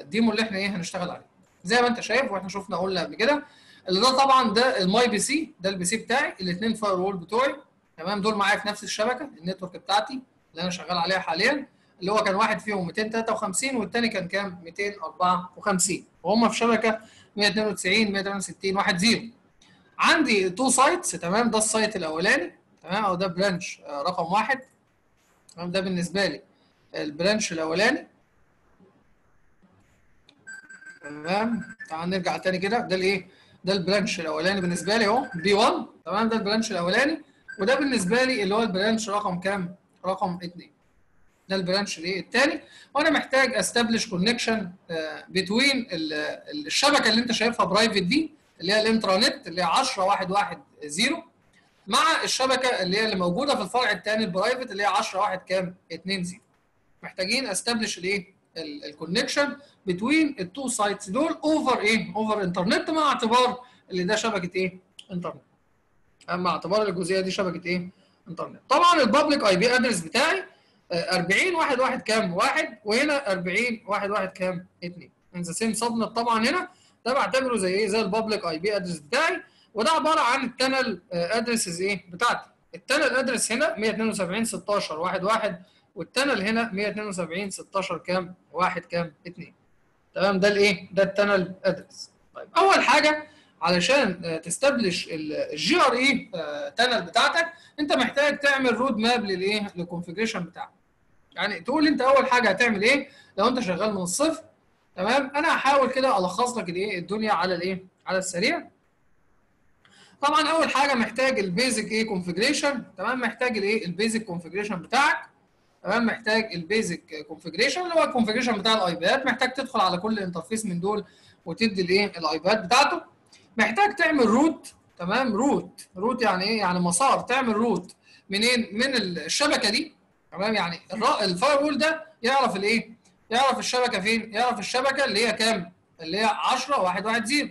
ال demo اللي إحنا إيه هنشتغل عليه. زي ما انت شايف وإحنا شفنا قلنا قبل كده اللي ده طبعا ده ال my PC ده ال PC بتاعي الاثنين firewall بتوعي. تمام؟ دول معايا في نفس الشبكة ال network بتاعتي اللي أنا شغال عليها حاليا اللي هو كان واحد فيهم 253 والثاني كان كام؟ 254 وهم في شبكة 192 168 1 0 عندي two sites تمام؟ ده ال site الأولاني تمام؟ أو ده branch رقم واحد. تمام؟ ده بالنسبة لي ال branch الأولاني. تمام. تعال نرجع تاني كده. ده الايه؟ ده ال branch الأولاني بالنسبة لي اهو. B 1 تمام؟ ده ال branch الأولاني. وده بالنسبة لي اللي هو ال branch رقم كام؟ رقم 2 ده ال branch الايه؟ الثاني وأنا محتاج establish connection between الشبكة اللي انت شايفها private دي اللي هي ال intranet اللي هي 10 1 1 0 مع الشبكة اللي هي اللي موجودة في الفرع الثاني ال private اللي هي 10 1 كام؟ 2 0 محتاجين establish الايه؟ ال connection between ال two sites دول over إيه؟ over internet مع اعتبار اللي ده شبكة إيه؟ انترنت اما اعتبار الجزئية دي شبكة إيه؟ intranet طبعا ال public IP address بتاعي 40 1 1 كام 1 وهنا 40 1 1 كام 2 in the same subnet طبعا هنا ده بعتبره زي إيه؟ زي ال public IP address بتاعي وده عبارة عن ال tunnel addresses إيه؟ بتاعتي. ال tunnel address هنا 172 16 1 1 وال tunnel هنا 172 16 كام 1 كام 2 تمام؟ ده الإيه؟ ده ال tunnel address. طيب أول حاجة علشان ت establish ال GRE tunnel بتاعتك أنت محتاج تعمل road map للإيه؟ لل configuration بتاعك. يعني تقول أنت أول حاجة هتعمل إيه؟ لو أنت شغال من الصفر تمام؟ أنا هحاول كده ألخص لك الإيه؟ الدنيا على الإيه؟ على السريع. طبعا أول حاجة محتاج ال basic إيه؟ configuration تمام؟ محتاج الإيه؟ ال basic configuration بتاعك. تمام؟ محتاج ال basic configuration اللي هو ال configuration بتاع ال IPات. محتاج تدخل على كل interface من دول وتدي الايه؟ ال IPات بتاعته. محتاج تعمل route تمام؟ route route يعني إيه؟ يعني مسار. تعمل route منين؟ من الشبكة دي تمام؟ يعني ال firewall ده يعرف الايه؟ يعرف الشبكة فين؟ يعرف الشبكة اللي هي كام؟ اللي هي 10 1 1 0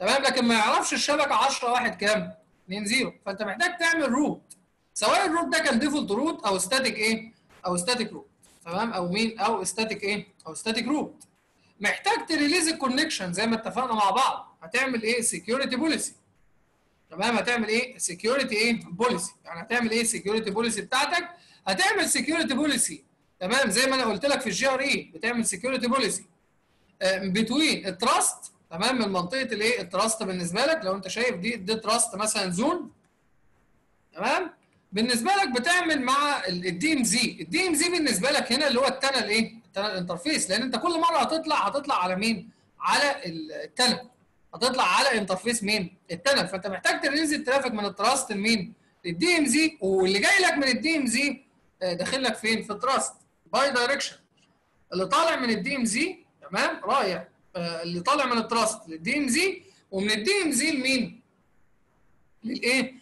تمام؟ لكن ما يعرفش الشبكة 10 1 كام؟ 2 0 فانت محتاج تعمل route سواء ال route ده كان default route أو static إيه؟ أو static route تمام؟ أو مين أو static إيه؟ أو static route محتاج ت release ال connection زي ما اتفقنا مع بعض. هتعمل إيه؟ security policy تمام؟ هتعمل إيه؟ security إيه؟ policy يعني هتعمل إيه؟ security policy بتاعتك. هتعمل security policy تمام؟ زي ما أنا قلت لك في ال GRE بتعمل security policy between ال trust تمام؟ من منطقة الايه ال trust بالنسبة لك. لو أنت شايف دي دي trust مثلا zone. تمام؟ بالنسبة لك بتعمل مع ال DMZ ال DMZ بالنسبة لك هنا اللي هو ال tunnel إيه؟ ال tunnel interface لأن أنت كل مرة هتطلع هتطلع على مين؟ على ال tunnel. هتطلع على interface مين؟ ال tunnel. فأنت محتاج ت release ال traffic من ال trust لمين؟ لل DMZ واللي جاي لك من ال DMZ داخل لك فين؟ في ال trust. bi-direction اللي طالع من ال DMZ تمام؟ رايح. اللي طالع من ال trust لل DMZ ومن ال DMZ لمين؟ للإيه؟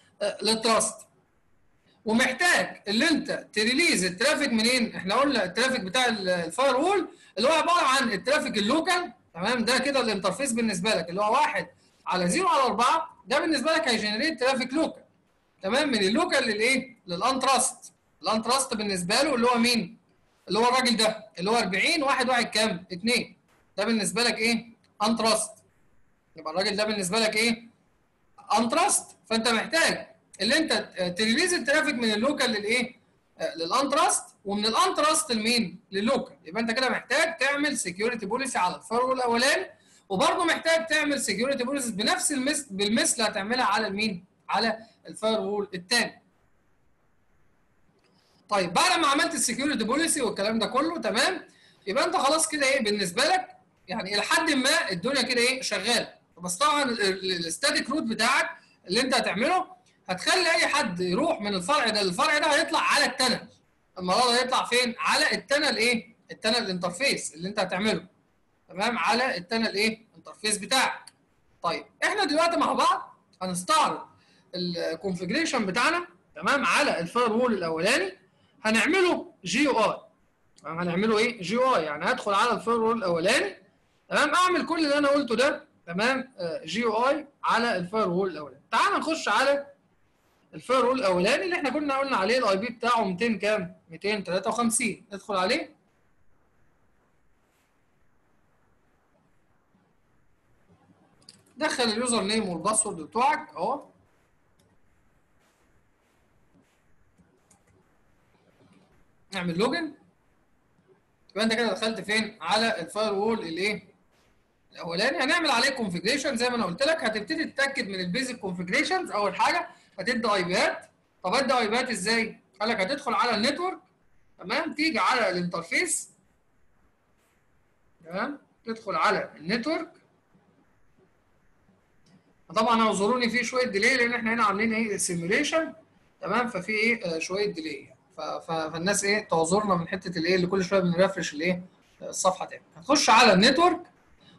لل trust. ومحتاج اللي انت ت release ال traffic منين؟ إحنا قلنا ال traffic بتاع ال firewall اللي هو عبارة عن ال traffic ال local تمام؟ ده كده ال interface بالنسبة لك اللي هو واحد على 0 على 4 ده بالنسبة لك هي generate traffic local تمام؟ من ال local للإيه؟ لل untrust. ال untrust بالنسبة له اللي هو مين؟ اللي هو الراجل ده اللي هو 40 واحد واحد كام؟ 2 ده بالنسبة لك إيه؟ untrust. يبقى الراجل ده بالنسبة لك إيه؟ untrust. فأنت محتاج اللي انت ت release ال traffic من ال local للايه؟ لل untrust ومن ال untrust لمين؟ لل local. يبقى انت كده محتاج تعمل security policy على ال fire الاولاني وبرضه محتاج تعمل security policy بنفس المثل بالمثل هتعملها على المين على ال firewall الثاني طيب بعد ما عملت ال security policy والكلام ده كله تمام؟ يبقى انت خلاص كده إيه بالنسبة لك يعني إلى حد ما الدنيا كده إيه شغالة. بس طبعا ال static route بتاعك اللي انت هتعمله هتخلي أي حد يروح من الفرع ده للفرع ده هيطلع على ال tunnel المره هيطلع فين؟ على ال tunnel إيه؟ ال tunnel interface اللي أنت هتعمله. تمام؟ على ال tunnel إيه؟ interface بتاعك. طيب إحنا دلوقتي مع بعض هنستعرض ال configuration بتاعنا تمام؟ على ال firewall الأولاني. هنعمله GUI. هنعمله إيه؟ GUI. يعني هدخل على ال firewall الأولاني. تمام؟ أعمل كل اللي أنا قلته ده تمام؟ GUI على ال firewall الأولاني. تعال نخش على ال firewall الأولاني اللي إحنا كنا قلنا عليه ال IP بتاعه 200 كام؟ 253 ندخل عليه. دخل ال username وال password بتوعك. أهو. نعمل login يبقى انت كده دخلت فين؟ على ال firewall الايه؟ الأولاني. هنعمل عليه configuration زي ما أنا قلت لك هتبتدي تتأكد من ال basic configurations أول حاجة. هتدي IP ات طب ادي IP ات إزاي؟ قال لك هتدخل على ال network. تمام؟ تيجي على ال interface. تمام؟ تدخل على ال network. طبعا اعذروني في شوية delay لأن إحنا هنا عاملين إيه؟ simulation تمام؟ ففي إيه؟ آه شوية delay فالناس إيه؟ تعذرنا من حتة الايه اللي كل شوية بن refresh الايه الصفحه تاني هتخش على ال network.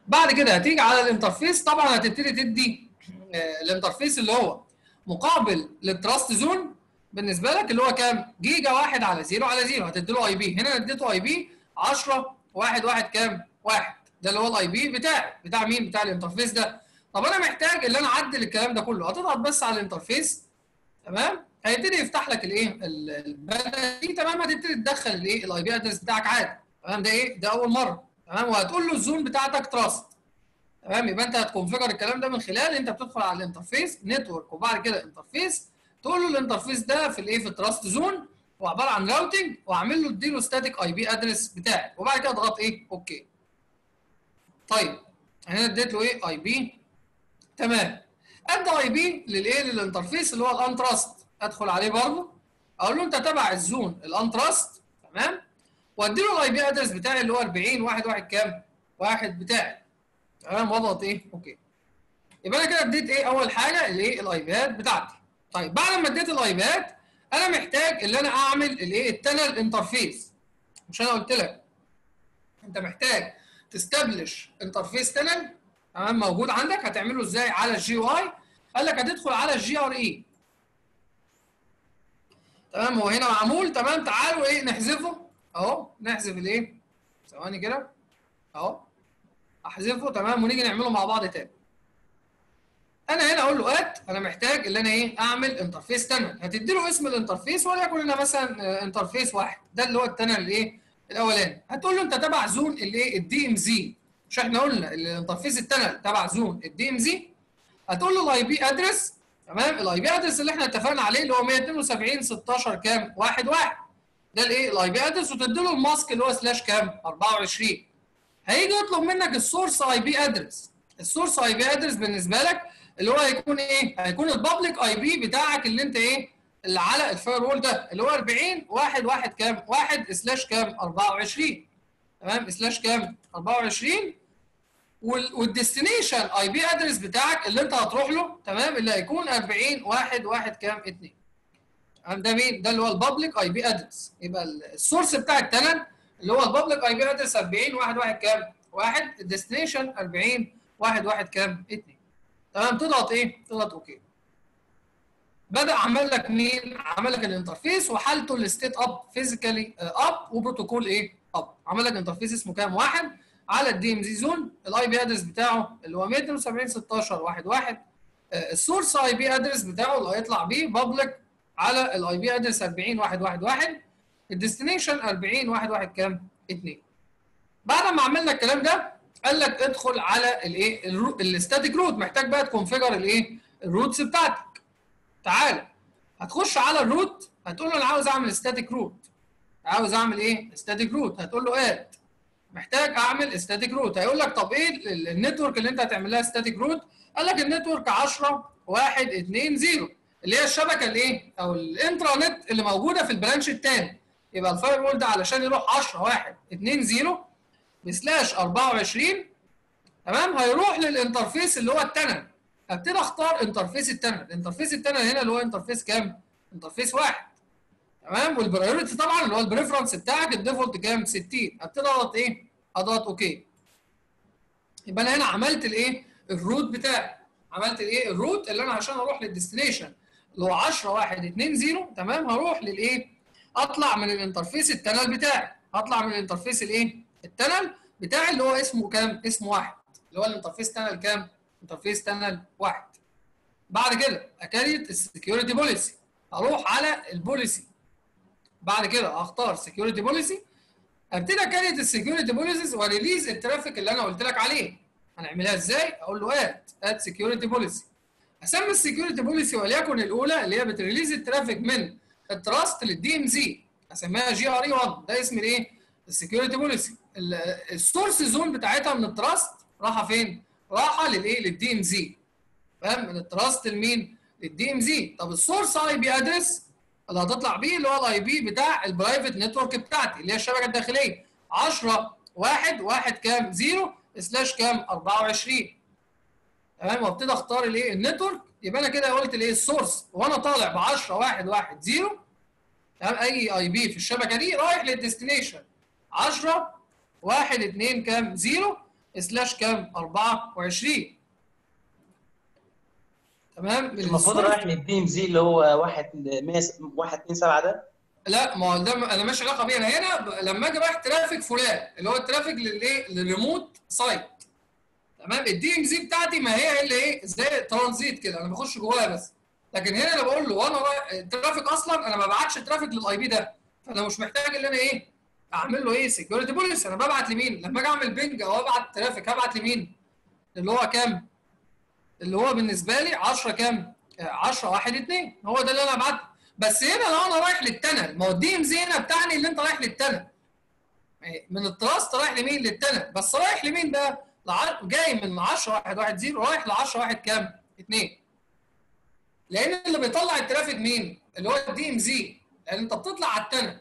بعد كده هتيجي على ال interface. طبعا هتبتدي تدي آه ال interface اللي هو مقابل لل trust zone بالنسبة لك اللي هو كام؟ جيجا واحد على zero على zero هتدي له IP هنا اديته IP 10 واحد واحد كام؟ واحد ده اللي هو ال IP بتاعي بتاع مين؟ بتاع ال interface ده طب أنا محتاج إن أنا أعدل الكلام ده كله هتضغط بس على ال interface تمام؟ هيبتدي يفتح لك الإيه؟ البلد دي تمام هتبتدي تدخل الإيه؟ ال IP address بتاعك عادي تمام ده إيه؟ ده أول مرة تمام وهتقول له ال zone بتاعتك trust تمام؟ يبقى انت هت configure الكلام ده من خلال انت بتدخل على ال interface network وبعد كده interface تقول له ال interface ده في الايه؟ في ال trust zone هو عباره عن routing واعمل له اديله static IP address بتاعي وبعد كده اضغط إيه؟ okay طيب هنا اديت له إيه؟ IP تمام. ادي IP للايه؟ لل interface اللي هو ال untrust. ادخل عليه برضه. أقول له انت تبع ال zone ال untrust. تمام؟ وادي له ال IP address بتاعي اللي هو 40 واحد واحد كام؟ واحد بتاعي. تمام؟ واضغط إيه؟ okay. يبقى أنا كده اديت إيه أول حاجة الايه ال IP ات بتاعتي. طيب بعد ما اديت ال IP ات أنا محتاج إن أنا أعمل الإيه؟ ال tunnel interface مش أنا قلت لك. أنت محتاج ت establish interface tunnel. تمام؟ موجود عندك. هتعمله إزاي؟ على ال GUI قال لك هتدخل على ال GRE تمام؟ هو هنا معمول. تمام؟ تعالوا إيه؟ نحذفه. أهو نحذف الإيه؟ ثواني كده. أهو. أحذفه تمام؟ ونيجي نعمله مع بعض تاني. أنا هنا أقول له add أنا محتاج إن أنا إيه؟ أعمل interface tunnel هتدي له اسم ال interface وليكن هنا مثلا interface واحد. ده اللي هو ال tunnel الايه الأولاني. هتقول له أنت تبع zone الايه ال DMZ مش إحنا قلنا ال interface ال tunnel تبع zone ال DMZ هتقول له ال IP address تمام؟ ال IP address اللي إحنا اتفقنا عليه اللي هو 172 16 كام؟ 1 1 ده الايه ال IP address وتدي له ال mask اللي هو slash كام؟ 24 هيجي يطلب منك ال source IP address ال source IP address بالنسبة لك اللي هو هيكون إيه؟ هيكون ال public IP بتاعك اللي أنت إيه؟ اللي على ال firewall ده اللي هو 40 1 1 كام؟ 1 slash كام؟ 24 تمام؟ slash كام؟ 24 وال destination IP address بتاعك اللي أنت هتروح له تمام؟ اللي هيكون 40 1 1 كام؟ 2 تمام؟ ده مين؟ ده اللي هو ال public IP address يبقى ال source بتاع ال tunnel اللي هو ال public IP address 40 1 1 كام؟ 1 ال destination 40 1 1 كام؟ 2 تمام؟ تضغط إيه؟ تضغط okay. بدأ عمل لك مين؟ عمل لك ال interface وحالته ال state up physically up و protocol إيه؟ up عمل لك interface اسمه كام؟ واحد. على ال DMZ zone ال IP address بتاعه اللي هو 172 16 1 1 ال source IP address بتاعه اللي هيطلع بيه public على ال IP address 40 1 1 1 ال destination 40 1 1 كام؟ 2 بعد ما عملنا الكلام ده قال لك ادخل على الإيه؟ ال static route. محتاج بقى ت configure الإيه؟ ال routes بتاعتك. تعالى هتخش على ال route هتقول له أنا عاوز أعمل static route. عاوز أعمل إيه؟ static route. هتقول له add محتاج أعمل static route. هيقول لك طب إيه ال network اللي أنت هتعمل لها static route؟ قال لك ال network 10 1 2 0 اللي هي الشبكة الإيه؟ أو ال intranet اللي موجودة في ال branch الثاني يبقى ال firewall ده علشان يروح 10 1 2 0 ب slash 24 تمام؟ هيروح لل interface اللي هو ال tunnel ابتدي أختار interface ال tunnel interface ال tunnel هنا اللي هو interface كام؟ interface واحد. تمام؟ وال priority طبعا اللي هو ال preference بتاعك ال default كام؟ 60 ابتدي أضغط إيه؟ أضغط okay. يبقى أنا هنا عملت الإيه؟ ال route بتاعي. عملت الإيه؟ ال route اللي أنا عشان أروح لل destination اللي هو 10 1 2 0 تمام؟ هروح للإيه؟ اطلع من ال interface ال tunnel بتاعي. هطلع من ال interface الايه؟ ال tunnel بتاعي اللي هو اسمه كام؟ اسمه واحد. اللي هو ال interface tunnel كام؟ interface tunnel واحد. بعد كده ا create ال security policy. أروح على ال policy. بعد كده اختار security policy. أبتدي اكريت السكيورتي بوليسيز وريليز الترافيك اللي أنا قلت لك عليه. هنعملها إزاي؟ أقول له add add security policy أسمي ال security policy وليكن الأولى اللي هي بت release ال traffic من ال trust لل DMZ أسميها GRE 1 ده اسم الإيه؟ ال security policy ال source zone بتاعتها من ال trust راحة فين؟ راحة للإيه؟ لل DMZ فاهم؟ من ال trust لمين؟ لل DMZ طب ال source IP address اللي هتطلع بيه اللي هو ال IP بتاع ال private network بتاعتي اللي هي الشبكة الداخلية. 10 1 1 كام؟ 0 slash كام؟ 24 تمام؟ وابتدي أختار الإيه؟ ال network يبقى أنا كده قلت الإيه؟ ال source وأنا طالع ب 10 1 1 0 تمام أي IP في الشبكة دي رايح لل destination؟ 10 1 2 كام؟ 0 slash كام؟ 24 تمام؟ المفروض رايح لل DMZ اللي هو 1 1 2 7 ده؟ لا ما هو ده أنا ماليش علاقة بيه أنا هنا لما أجي رايح traffic فلان اللي هو ال traffic للايه لل remote site. تمام؟ ال DMZ بتاعتي ما هي اللي إيه؟ زي ترانزيت كده. أنا بخش جواها بس. لكن هنا أنا بقول له وأنا ال traffic أصلا أنا ما ببعتش traffic لل IP ده. فأنا مش محتاج إن أنا إيه أعمل له إيه security policy أنا ببعت لمين؟ لما أجي أعمل ping أو أبعت traffic هبعت لمين؟ اللي هو كام؟ اللي هو بالنسبة لي 10 كام؟ آه، 10 1 2 هو ده اللي أنا بعته بس هنا لو أنا رايح لل tunnel ما هو ال DMZ هنا بتاعي اللي أنت رايح لل tunnel يعني من ال trust رايح لمين؟ لل tunnel بس رايح لمين بقى جاي من 10 1 1 0 رايح ل 10 1 كام؟ 2 لأن اللي بيطلع ال traffic مين؟ اللي هو ال DMZ. لأن انت بتطلع على ال tunnel.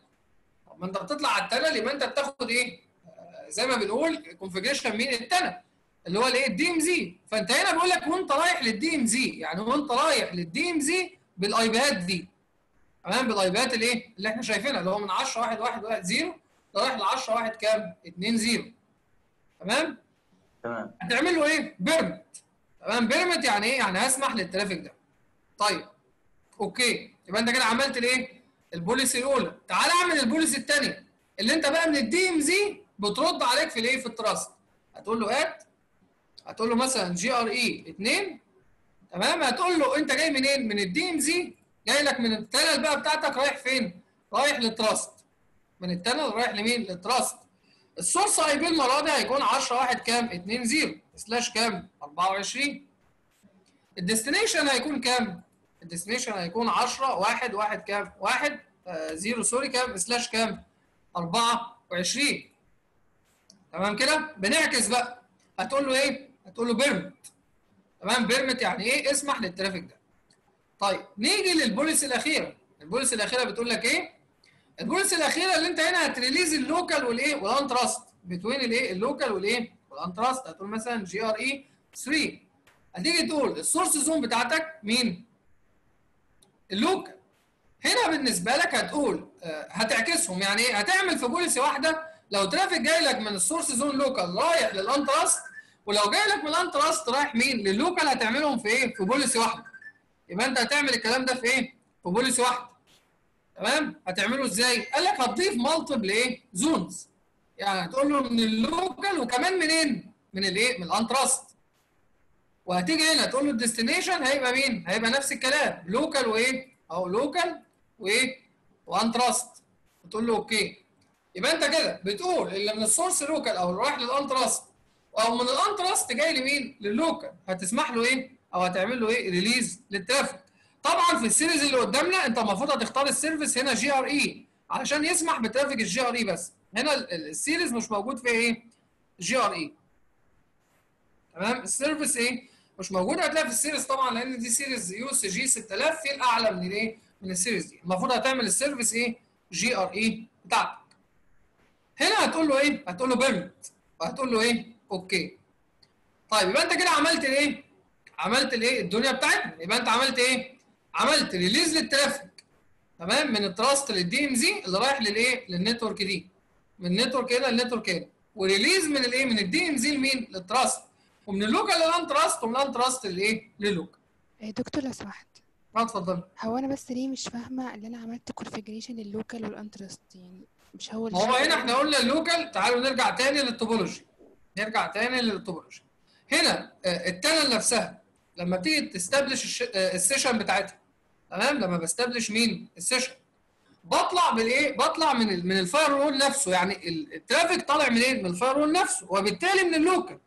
طب ما انت بتطلع على ال tunnel يبقى انت بتاخد إيه؟ آه، زي ما بنقول configuration مين؟ ال tunnel. اللي هو الايه؟ ال DMZ. فانت هنا بيقول لك وانت رايح لل DMZ. يعني وانت رايح لل DMZ بال IP ات دي. تمام؟ بال IP ات الايه؟ اللي إحنا شايفينها اللي هو من 10 1 1 1 0 رايح ل 10 1 كام؟ 2 0 تمام؟ تمام. هتعمل له إيه؟ permit تمام؟ permit يعني إيه؟ يعني هسمح لل traffic ده. طيب okay. يبقى أنت كده عملت الإيه؟ ال policy الأولى. تعال أعمل ال policy الثانية اللي أنت بقى من ال DMZ بترد عليك في الإيه؟ في ال trust. هتقول له add هتقول له مثلا GRE 2 تمام؟ هتقول له أنت جاي منين؟ من ال DMZ. جاي لك من ال tunnel بقى بتاعتك رايح فين؟ رايح لل trust. من ال tunnel رايح لمين؟ لل trust. ال source IP المرة دي هيكون 10 1 كام؟ 2 0 slash كام؟ 24 ال destination هيكون كام؟ ال destination هيكون 10 1 1 كام؟ 1 0 sorry كام؟ slash كام؟ 24 تمام كده؟ بنعكس بقى. هتقول له إيه؟ هتقول له permit تمام؟ permit يعني إيه؟ اسمح لل traffic ده. طيب نيجي لل policy الأخيرة. ال policy الأخيرة بتقول لك إيه؟ ال policy الأخيرة اللي أنت هنا هت release ال local والإيه؟ وال untrust. between الإيه؟ ال local والإيه؟ وال untrust. هتقول مثلا GRE 3 هتيجي تقول ال source zone بتاعتك مين؟ ال local هنا بالنسبة لك هتقول آه، هتعكسهم. يعني إيه؟ هتعمل في policy واحدة لو traffic جاي لك من ال source zone local رايح لل untrust ولو جاي لك من ال untrust رايح مين؟ لل local هتعملهم في إيه؟ في policy واحدة. يبقى أنت هتعمل الكلام ده في إيه؟ في policy واحدة. تمام؟ هتعمله إزاي؟ قال لك هتضيف multiple إيه؟ zones يعني هتقول له من ال local وكمان منين؟ من الإيه؟ من ال untrust. وهتيجي هنا تقول له ال destination هيبقى مين؟ هيبقى نفس الكلام. local وإيه؟ أو local وإيه؟ و untrust وتقول له okay. يبقى أنت كده بتقول اللي من ال source local أو اللي رايح لل untrust أو من ال untrust جاي لمين؟ لل local هتسمح له إيه؟ أو هتعمل له إيه؟ release لل traffic. طبعا في ال series اللي قدامنا أنت المفروض هتختار ال service هنا GRE علشان يسمح ب traffic ال GRE بس. هنا ال- ال- ال series مش موجود فيها إيه؟ GRE تمام؟ ال service إيه؟ مش موجود هتلاقي في ال series طبعا لأن دي series USG 6000 في الأعلى من الايه من ال series دي. المفروض هتعمل ال service إيه؟ GRE بتاعتك. هنا هتقول له إيه؟ هتقول له permit وهتقول له إيه؟ okay. طيب يبقى أنت كده عملت الايه عملت الإيه؟ الدنيا بتاعتنا. يبقى أنت عملت إيه؟ عملت release لل traffic. تمام؟ من ال trust لل DMZ اللي رايح للايه لل network دي. من ال network هنا لل network هنا. و release من الايه من ال DMZ لمين؟ لل trust. ومن ال local لل untrust ومن ال untrust للايه لل local إيه دكتور لو سمحت. ما اتفضل. هو أنا بس ليه مش فاهمة اللي أنا عملت configuration لل local وال untrust يعني مش هو هو هنا إحنا قلنا ال local تعالوا نرجع تاني لل topology. نرجع تاني لل topology. هنا آه، ال tunnel نفسها لما بتيجي ت establish آه، ال session بتاعتها. تمام؟ لما ب establish مين؟ ال session. بطلع بالايه بطلع من من ال firewall نفسه. يعني ال- ال traffic طالع منين من ال firewall نفسه. وبالتالي من ال local.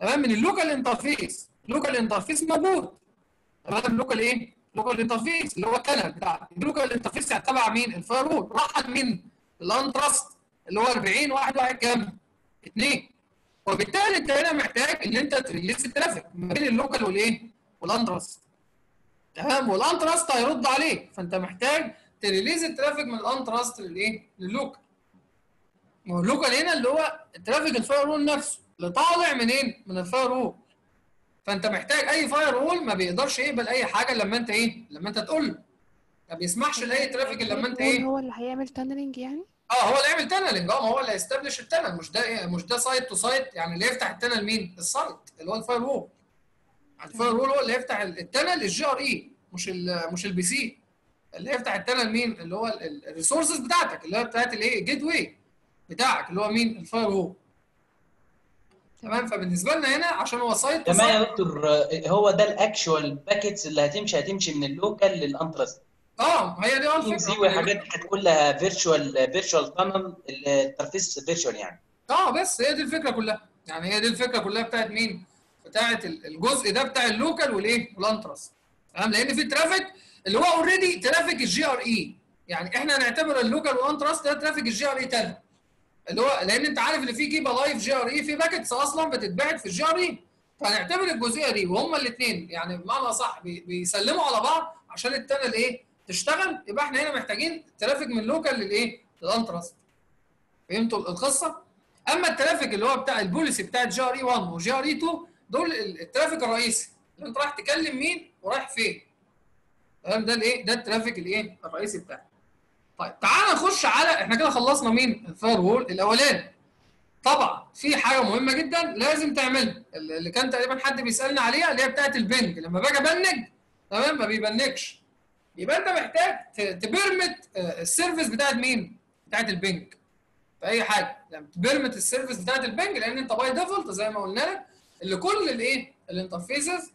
تمام؟ من ال local interface. ال local interface موجود. تمام؟ local إيه؟ local interface اللي هو ال kernel بتاع. ال local interface تبع مين ال firewall راح لمين ال untrust اللي هو 40 واحد واحد كام؟ 2 وبالتالي أنت هنا محتاج إن أنت ت release ال traffic ما بين ال local والإيه؟ وال untrust تمام؟ وال untrust هيرد عليك. فأنت محتاج ت release ال traffic من ال untrust للإيه؟ لل local. ما هو ال local هنا اللي هو ال traffic ال firewall نفسه. اللي طالع منين؟ من ال firewall فانت محتاج أي firewall ما بيقدرش يقبل أي حاجة لما أنت إيه؟ لما أنت تقول. له ما بيسمحش لأي traffic إلا لما أنت إيه؟ هو اللي هيعمل tunneling يعني؟ آه هو اللي يعمل tunneling آه ما هو اللي هي establish ال tunnel مش ده إيه؟ مش ده site to site يعني اللي يفتح ال tunnel مين؟ ال site اللي هو ال firewall ال firewall هو اللي يفتح ال tunnel ال GRE مش ال مش ال PC اللي يفتح ال tunnel مين؟ اللي هو ال resources بتاعتك اللي هي بتاعت الايه؟ ال gateway بتاعك اللي هو مين؟ ال firewall تمام؟ فبالنسبة لنا هنا عشان هو site to كمان يا دكتور آه، هو ده ال actual packets اللي هتمشي هتمشي من ال local لل untrust آه هي دي دي الفكرة والحاجات دي كانت كلها virtual virtual tunnel interface virtual يعني. آه بس هي دي الفكرة كلها. يعني هي دي الفكرة كلها بتاعت مين؟ بتاعت ال- الجزء ده بتاع ال local والإيه؟ وال untrust تمام؟ لأن في traffic اللي هو already traffic ال GRE. يعني إحنا هنعتبر ال local وال untrust ده traffic ال GRE تاني. اللي هو لأن أنت عارف إن في keepalive GRE في packets أصلا بتتبعت في ال GRE. فهنعتبر الجزئية دي وهما الاثنين يعني بمعنى صح بيسلموا على بعض عشان ال tunnel إيه تشتغل. يبقى إحنا هنا محتاجين traffic من local للإيه؟ لل untrust فهمتوا القصة؟ أما ال traffic اللي هو بتاع ال policy بتاع GRE 1 و GRE 2 دول ال- ال traffic الرئيسي. اللي أنت رايح تكلم مين ورايح فين. تمام ده الإيه ده ال traffic الإيه الرئيسي بتاعك. طيب تعال نخش على إحنا كده خلصنا مين؟ ال firewall الأولاني. طبعا في حاجة مهمة جدا لازم تعملها. اللي كان تقريبا حد بيسألني عليها اللي هي بتاعت ال ping. لما باجي أ ping تمام؟ ما بي ping ش. يبقى أنت محتاج ت permit آه، ال service بتاعت مين؟ بتاعت ال ping. في اي حاجة. يعني ت permit ال service بتاعت ال ping لأن أنت by default زي ما قلنا لك اللي كل الإيه؟ ال interfaces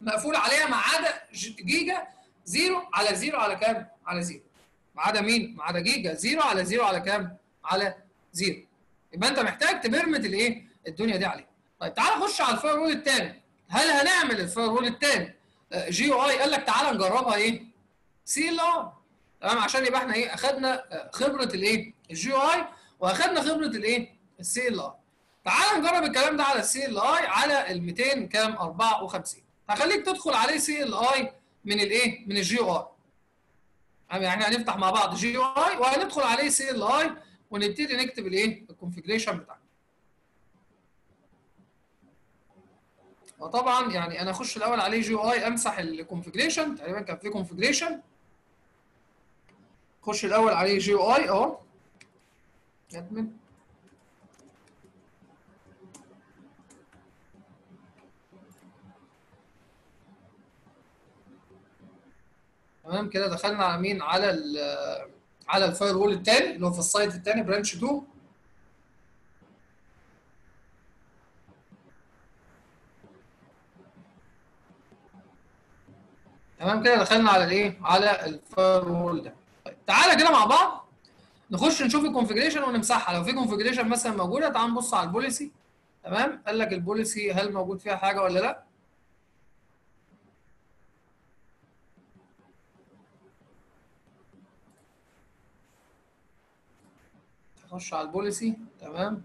مقفول عليها ما عدا giga zero على zero على كام؟ على zero ما عدا مين؟ ما عدا giga zero على zero على كام؟ على zero يبقى انت محتاج ت permit الايه؟ الدنيا دي عليها. طيب تعال نخش على ال firewall الثاني. هل هنعمل ال firewall الثاني GUI قال لك تعال نجربها إيه؟ CL تمام عشان يبقى إحنا إيه اخدنا آه، خبرة الايه؟ ال GUI واخدنا خبرة الايه؟ ال CLI. تعال نجرب الكلام ده على ال CLI على ال 200 كام 54 هخليك تدخل عليه CLI من الايه؟ من ال GUI. يعني إحنا هنفتح مع بعض GUI وهندخل عليه CLI ونبتدي نكتب الايه؟ ال configuration بتاعنا. وطبعا يعني أنا أخش الأول عليه GUI امسح ال configuration تقريبا كان في configuration خش الأول عليه GUI أهو admin تمام كده دخلنا على مين على ال على ال firewall الثاني اللي هو في ال site الثاني branch 2 تمام كده دخلنا على الايه؟ على ال firewall ده. طيب تعالى كده مع بعض نخش نشوف ال configuration ونمسحها. لو في configuration مثلا موجودة تعال نبص على ال policy. تمام؟ قال لك ال policy هل موجود فيها حاجة ولا لا؟ نخش على ال policy تمام؟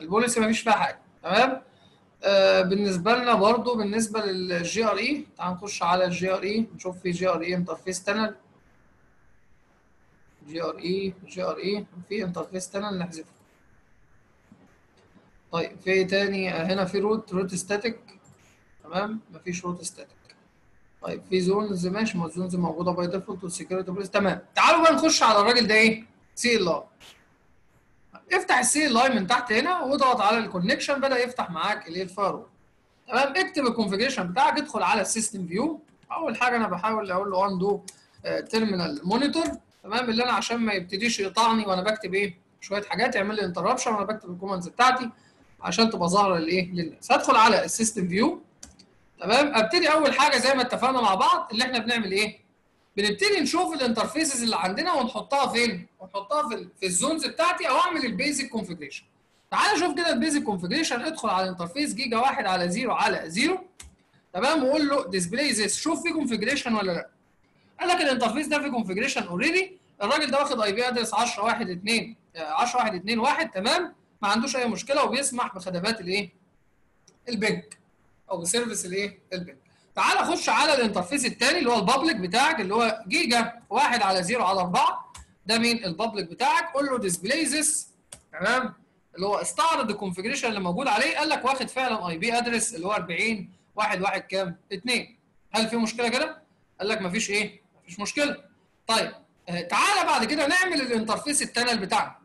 ال policy مفيش فيها حاجة تمام؟ آه بالنسبة لنا برضو بالنسبة لل GRE تعال نخش على ال GRE نشوف في جي آر إي interface tunnel جي آر إي جي آر إي في انترفيس تانل نحذفه. طيب في إيه تاني؟ آه، هنا في route route static تمام؟ مفيش route static طيب في zones ماشي ما ال zones موجودة by default وال security policy تمام. تعالوا بقى نخش على الراجل ده إيه؟ CLI افتح ال CLI من تحت هنا واضغط على ال connection بدأ يفتح معاك الايه ال fire تمام؟ اكتب ال configuration بتاعك ادخل على ال system view أول حاجة أنا بحاول أقول له undo terminal monitor تمام؟ اللي أنا عشان ما يبتديش يقطعني وأنا بكتب إيه؟ شوية حاجات يعمل لي interruption وأنا بكتب ال commands بتاعتي عشان تبقى ظاهرة للايه للناس. هدخل على ال system view تمام؟ أبتدي أول حاجة زي ما اتفقنا مع بعض اللي إحنا بنعمل إيه؟ بنبتدي نشوف ال interfaces اللي عندنا ونحطها فين؟ ونحطها في في ال zones بتاعتي أو أعمل ال basic configuration تعال شوف كده ال basic configuration ادخل على ال interface Giga 1 على 0 على 0 تمام؟ وقول له display this شوف في configuration ولا لا. قال لك ال interface ده في configuration already الراجل ده واخد IP address 10 1 2 10 1 2 1 تمام؟ ما عندوش أي مشكلة. وبيسمح بخدمات الإيه؟ ال ping. أو ب service الإيه؟ ال ping. تعال خش على ال interface الثاني اللي هو ال public بتاعك اللي هو جيجا 1 على 0 على 4 ده مين؟ ال public بتاعك. قول له display this تمام؟ اللي هو استعرض ال configuration اللي موجود عليه. قال لك واخد فعلا IP address اللي هو 40 1 1 كام؟ 2 هل في مشكلة كده؟ قال لك مفيش إيه؟ مفيش مشكلة. طيب آه تعالى بعد كده نعمل ال interface ال tunnel بتاعنا.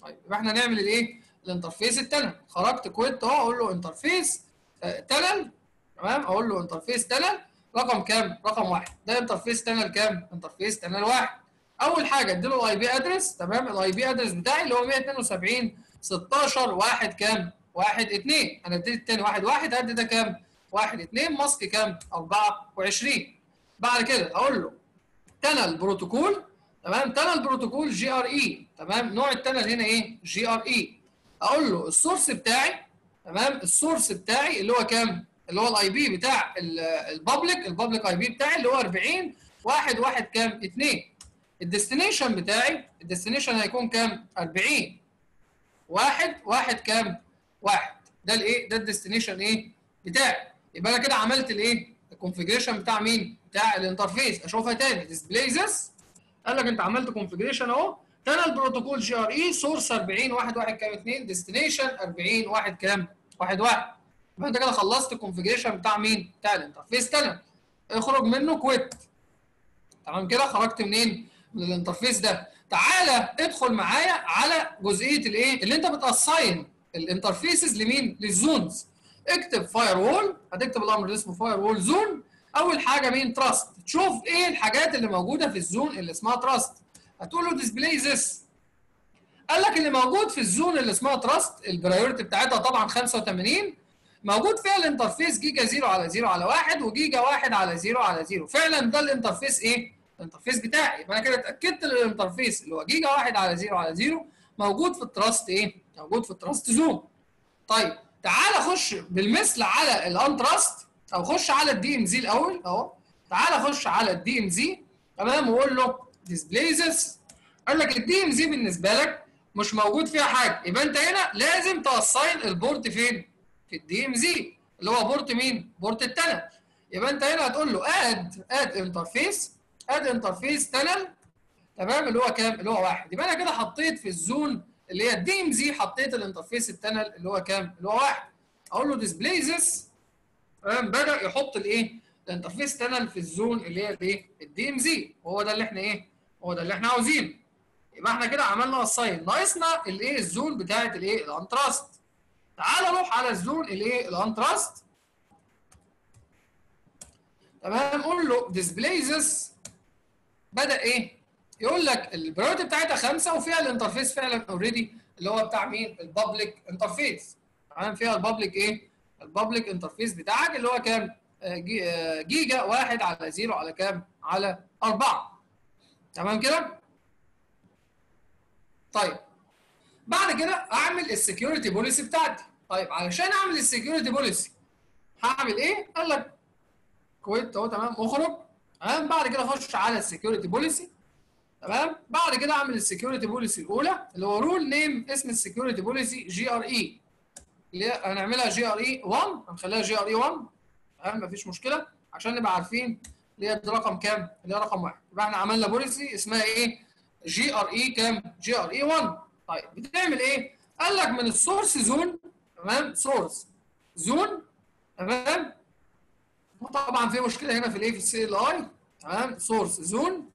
طيب يبقى إحنا نعمل الإيه؟ ال interface ال tunnel خرجت quit أهو أقول له interface آه tunnel تمام؟ أقول له interface tunnel رقم كام؟ رقم واحد. ده interface tunnel كام؟ interface tunnel واحد. أول حاجة أديله ال IP address تمام؟ ال IP address بتاعي اللي هو 172 16 1 كام؟ 1 2 أنا اديت الثاني 1 1 هدي ده كام؟ 1 2 mask كام؟ 24 بعد كده أقول له tunnel protocol تمام؟ tunnel protocol GRE تمام؟ نوع ال tunnel هنا إيه؟ GRE أقول له ال source بتاعي تمام؟ ال source بتاعي اللي هو كام؟ اللي هو ال IP بتاع ال public ال public IP بتاعي اللي هو 40 1 1 كام؟ 2 ال destination بتاعي ال destination هيكون كام؟ 40 1 1 كام؟ 1 ده الايه؟ ده ال destination إيه؟ بتاعي. يبقى أنا كده عملت الايه؟ ال configuration بتاع مين؟ بتاع ال interface. اشوفها تاني. display this قال لك انت عملت configuration اهو. tunnel protocol GRE source 40 1 1 كام؟ 2 destination 40 1 كام؟ 1 1 يبقى انت كده خلصت ال configuration بتاع مين؟ بتاع ال interface. tunnel اخرج منه quit تمام كده؟ خرجت منين؟ من ال interface ده. تعالى ادخل معايا على جزئية الايه؟ اللي انت بت assign ال interfaces لمين؟ لل zones. اكتب firewall هتكتب الامر اللي اسمه firewall zone أول حاجة مين؟ trust تشوف إيه الحاجات اللي موجودة في ال zone اللي اسمها trust هتقول له display this قال لك اللي موجود في ال zone اللي اسمها trust ال priority بتاعتها طبعا 85 موجود فيها ال interface Giga 0 على 0 على 1 وجيجا 1 على 0 على 0 فعلا ده ال interface إيه؟ ال interface بتاعي. يبقى أنا كده اتأكدت إن ال interface اللي هو جيجا 1 على 0 على 0 موجود في ال trust إيه؟ موجود في ال trust zone طيب تعال خش بالمثل على ال untrust أو خش على ال DMZ الأول أهو. تعال خش على ال DMZ تمام؟ وقول له display this قال لك ال DMZ بالنسبة لك مش موجود فيها حاجة. يبقى أنت هنا لازم ت assign ال port فين؟ في ال DMZ اللي هو port مين؟ port ال tunnel يبقى انت هنا هتقول له add add interface add interface tunnel تمام؟ اللي هو كام؟ اللي هو واحد. يبقى أنا كده حطيت في ال zone اللي هي ال DMZ حطيت ال interface ال tunnel اللي هو كام؟ اللي هو واحد. أقول له display this تمام؟ بدأ يحط الايه؟ ال interface tunnel في ال zone اللي هي الايه؟ ال DMZ وهو ده اللي إحنا إيه؟ هو ده اللي إحنا عاوزينه. يبقى إحنا كده عملنا ال assign ناقصنا الايه؟ ال zone بتاعه الايه؟ ال untrust. تعال نروح على ال zone الايه ال untrust. تمام قول له display this بدأ إيه؟ يقول لك ال priority بتاعتها خمسة وفيها ال interface فعلا already اللي هو بتاع مين؟ ال public interface. تمام فيها ال public إيه؟ ال public interface بتاعك اللي هو كام؟ جيجا واحد على zero على كام؟ على أربعة. تمام كده؟ طيب بعد كده أعمل ال security policy بتاعتي. طيب علشان أعمل ال security policy هعمل إيه؟ قال لك quit أهو تمام أخرج تمام؟ بعد كده أخش على ال security policy تمام؟ بعد كده أعمل ال security policy الأولى اللي هو rule name اسم ال security policy GRE اللي هنعملها GRE 1 هنخليها GRE 1 تمام؟ مفيش مشكلة عشان نبقى عارفين اللي هي رقم كام اللي هي رقم واحد. يبقى إحنا عملنا policy اسمها إيه؟ GRE كام؟ GRE 1 طيب بتعمل إيه؟ قال لك من ال source zone تمام؟ source zone تمام؟ وطبعا في مشكلة هنا في الايه في ال CLI تمام؟ source zone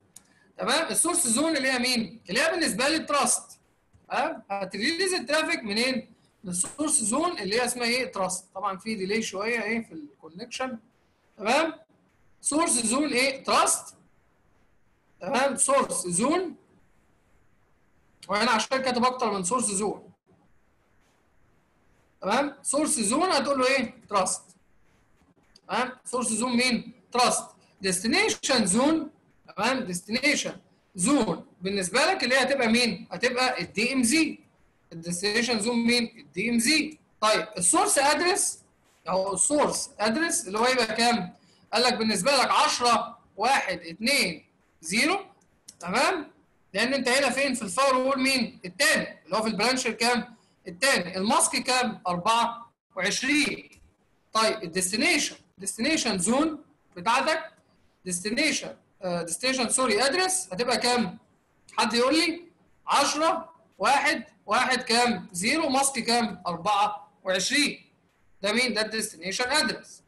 تمام؟ ال source zone اللي هي مين؟ اللي هي بالنسبة لي trust تمام؟ هت release ال traffic منين؟ من ال source zone اللي هي اسمها إيه؟ trust طبعا في delay شوية إيه؟ في ال connection تمام؟ source zone إيه؟ trust تمام؟ source zone وأنا عشان كاتب أكتر من source zone تمام؟ source zone هتقول له إيه؟ trust تمام؟ source zone مين trust destination zone تمام؟ destination zone بالنسبة لك اللي هي هتبقى مين؟ هتبقى ال DMZ ال destination zone مين ال DMZ طيب ال source address أو ال source address اللي هو يبقى كام؟ قال لك بالنسبة لك 10 1 2 0 تمام؟ لأن انت هنا فين؟ في ال firewall مين؟ الثاني اللي هو في ال branch الكام؟ الثاني ال mask كام؟ 24 طيب ال destination. destination zone بتاعتك. destination destination sorry address هتبقى كام؟ حد يقول لي؟ 10 1 1 كام؟ 0 mask كام؟ 24 ده مين؟ ده ال destination address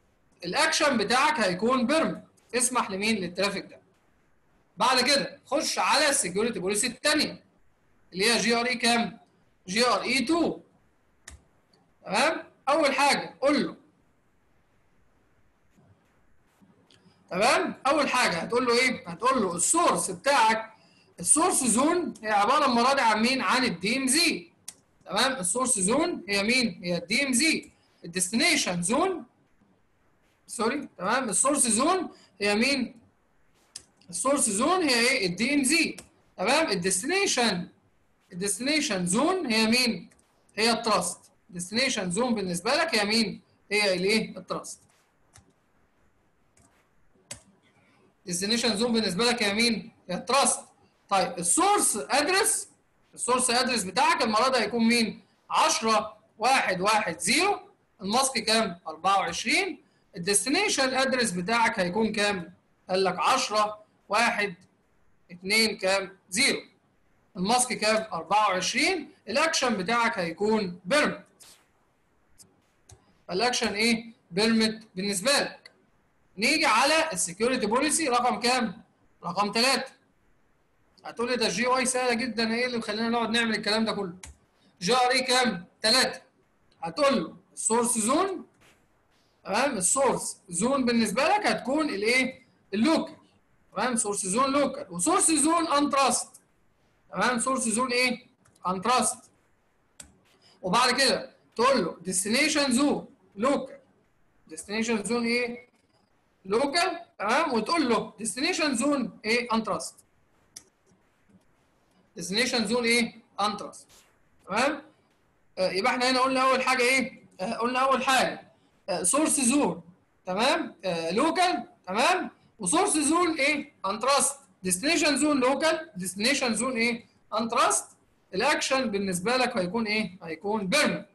ال action بتاعك هيكون permit اسمح لمين لل traffic ده؟ بعد كده خش على ال security policy الثانية اللي هي GRE كام؟ GRE 2 تمام؟ أول حاجة قول له. تمام؟ أول حاجة هتقول له إيه؟ هتقول له ال source بتاعك ال source zone هي عبارة المره دي عن مين؟ عن ال DMZ تمام؟ ال source zone هي مين؟ هي ال DMZ ال destination zone sorry تمام؟ ال source zone هي مين؟ ال source zone هي إيه؟ ال DMZ تمام؟ ال destination ال destination zone هي مين؟ هي ال trust ال destination zone بالنسبة لك هي مين؟ هي الإيه؟ ال trust ال destination zone بالنسبة لك هي مين؟ هي ال trust طيب ال source address ال source address بتاعك المره ده هيكون مين؟ 10 1 1 0 ال mask كام؟ 24 ال destination address بتاعك هيكون كام؟ قال لك 10 1 2 كام؟ 0 ال mask كام؟ 24 الأكشن بتاعك هيكون permit ال action إيه؟ permit بالنسبة لك. نيجي على ال security policy رقم كام؟ رقم 3 هتقول لي ده ال GUI سهلة جدا إيه اللي مخلينا نقعد نعمل الكلام ده كله؟ GRE كام؟ 3 هتقول له ال source zone؟ تمام؟ ال source zone بالنسبة لك هتكون الإيه؟ ال local. تمام؟ source zone local و source zone untrust تمام؟ source zone إيه؟ untrust وبعد كده تقول له destination zone local destination zone إيه؟ local تمام؟ وتقول له destination zone إيه؟ untrust destination zone إيه؟ untrust تمام؟ آه يبقى إحنا هنا قلنا أول حاجة إيه؟ آه قلنا أول حاجة. source zone تمام؟ local تمام؟ و source zone إيه untrust. destination zone local destination zone إيه untrust. ال action بالنسبة لك هيكون إيه؟ هيكون permit.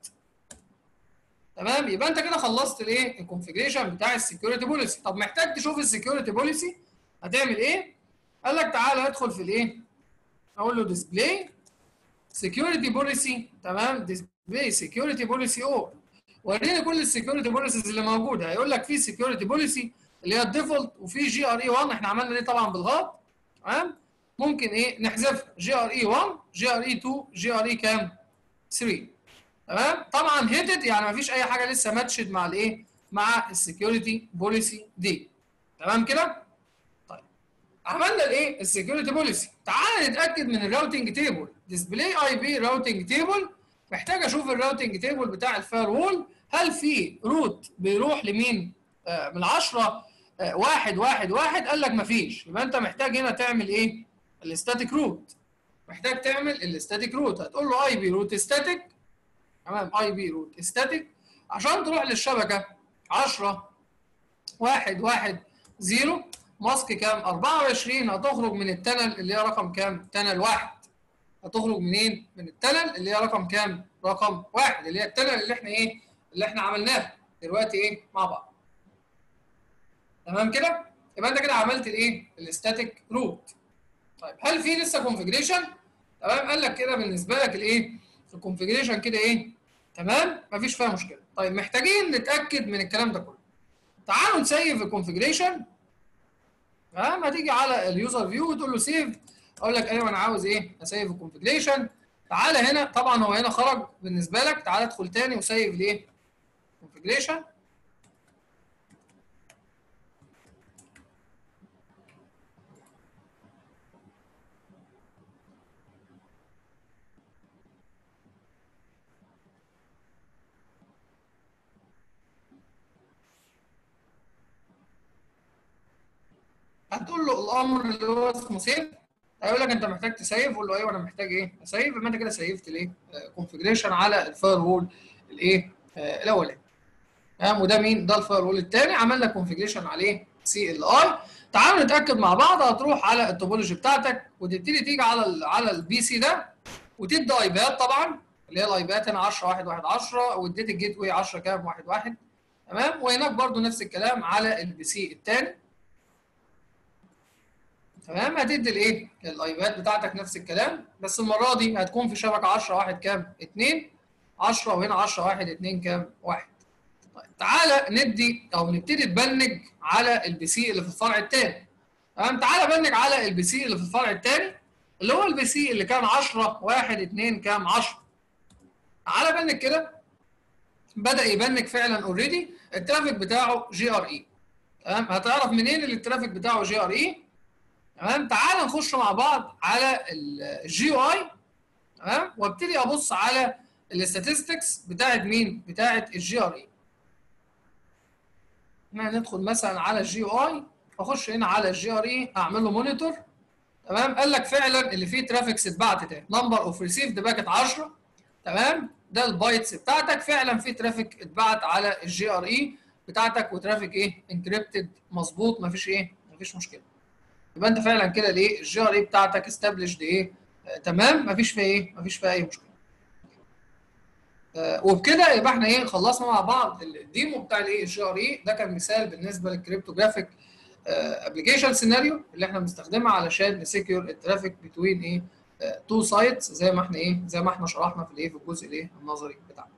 تمام؟ يبقى أنت كده خلصت الإيه؟ ال configuration بتاع ال security policy طب محتاج تشوف ال security policy هتعمل إيه؟ قال لك تعالى ادخل في الإيه؟ أقول له display security policy تمام؟ display security policy أو وريني كل ال security policies اللي موجودة. هيقول لك في security policy اللي هي ال default وفي GRE 1 إحنا عملنا دي طبعا بالغلط. تمام؟ ممكن إيه؟ نحذفها جي ار اي 1 جي ار اي 2 جي ار اي كام؟ 3 تمام؟ طبعا hitted يعني ما فيش أي حاجة لسه matched مع الإيه؟ مع ال security policy دي تمام كده؟ طيب. عملنا الإيه؟ ال security policy تعال نتأكد من ال routing table display IP routing table محتاج أشوف ال routing table بتاع ال firewall هل في route بيروح لمين؟ آه من 10 آه واحد واحد واحد قال لك مفيش. يبقى انت محتاج هنا تعمل إيه؟ ال static route محتاج تعمل ال static route هتقول له IP route static تمام IP route static عشان تروح للشبكة 10 واحد واحد zero. mask كام؟ 24 هتخرج من ال tunnel اللي هي رقم كام؟ tunnel واحد. هتخرج منين؟ من ال tunnel اللي هي رقم كام؟ رقم واحد اللي هي ال tunnel اللي إحنا إيه؟ اللي إحنا عملناها. دلوقتي إيه؟ مع بعض. تمام كده؟ يبقى انت كده عملت الايه؟ ال static route طيب هل في لسه configuration تمام قال لك كده بالنسبة لك الايه؟ ال configuration كده إيه؟ تمام مفيش فيها مشكلة. طيب محتاجين نتأكد من الكلام ده كله. تعالوا نسيف ال configuration تمام هتيجي على ال user view وتقول له save أقول لك أيوه أنا عاوز إيه؟ اسيف ال configuration تعالى هنا طبعا هو هنا خرج بالنسبة لك. تعالى ادخل تاني و save الايه configuration. هتقول له الأمر اللي هو اسمه save هيقول لك أنت محتاج تسيف قول له أيوه أنا محتاج إيه؟ أسيف. يبقى أنت كده سيفت الإيه؟ configuration على ال firewall الايه آه، الأولاني. تمام؟ وده مين؟ ده ال firewall الثاني عملنا configuration عليه CLI تعالوا نتأكد مع بعض. هتروح على ال topology بتاعتك وتبتدي تيجي على ال على ال PC ده وتدي IP address طبعا اللي هي ال IP address هنا 10 1 1 10 واديت ال gateway 10 كام 1 1 تمام؟ وهناك برضو نفس الكلام على ال PC الثاني تمام؟ هتدي الايه؟ ال IP address بتاعتك نفس الكلام بس المرة دي هتكون في شبكة 10 1 كام؟ 2 10 وهنا 10 1 2 كام؟ 1 طيب تعالى ندي أو نبتدي نبنج على ال PC اللي في الفرع الثاني تمام؟ تعالى ping على ال PC اللي في الفرع الثاني اللي هو ال PC اللي كان 10 1 2 كام؟ 10 تعالى ping كده. بدأ ي ping فعلا already ال traffic بتاعه GRE تمام؟ هتعرف منين اللي ال traffic بتاعه GRE تمام؟ تعال نخش مع بعض على ال GUI تمام؟ وابتدي أبص على ال statistics بتاعت مين؟ بتاعت ال GRE. ندخل مثلا على ال GUI واخش هنا على ال GRE أعمل له monitor تمام؟ قال لك فعلا اللي فيه traffic اتبعت تاني. number of received packet 10 تمام؟ ده ال bytes بتاعتك. فعلا في traffic اتبعت على ال GRE بتاعتك و traffic إيه؟ encrypted مظبوط مفيش إيه؟ مفيش مشكلة. يبقى انت فعلا كده الايه ال GRE بتاعتك established إيه آه تمام؟ مفيش فيها إيه؟ مفيش فيها أي مشكلة. آه وبكده يبقى إحنا إيه؟ خلصنا مع بعض ال demo بتاع الإيه؟ ال GRE ده كان مثال بالنسبة لل cryptographic application scenario اللي إحنا بنستخدمها علشان ن secure ال traffic between إيه؟ two sites زي ما إحنا إيه؟ زي ما إحنا شرحنا في الإيه؟ في الجزء الإيه؟ النظري بتاعنا.